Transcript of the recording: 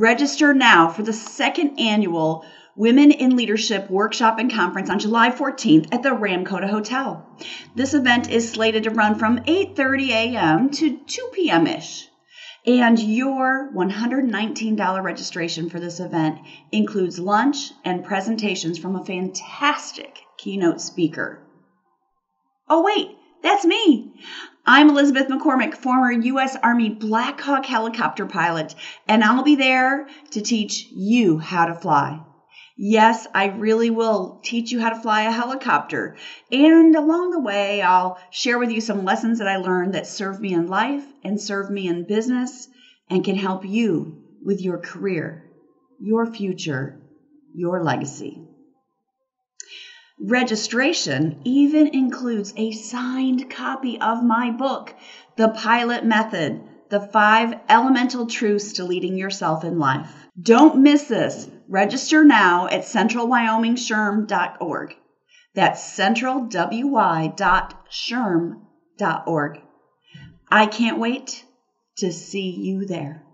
Register now for the second annual Women in Leadership Workshop and Conference on July 14th at the Ramkota Hotel. This event is slated to run from 8:30 a.m. to 2 p.m.ish. And your $119 registration for this event includes lunch and presentations from a fantastic keynote speaker. Oh, wait, that's me. I'm Elizabeth McCormick, former U.S. Army Black Hawk helicopter pilot, and I'll be there to teach you how to fly. Yes, I really will teach you how to fly a helicopter. And along the way, I'll share with you some lessons that I learned that serve me in life and serve me in business and can help you with your career, your future, your legacy. Registration even includes a signed copy of my book, The Pilot Method The Five Elemental Truths to Leading Yourself in Life. Don't miss this. Register now at centralwyomingshrm.org. That's centralwy.shrm.org. I can't wait to see you there.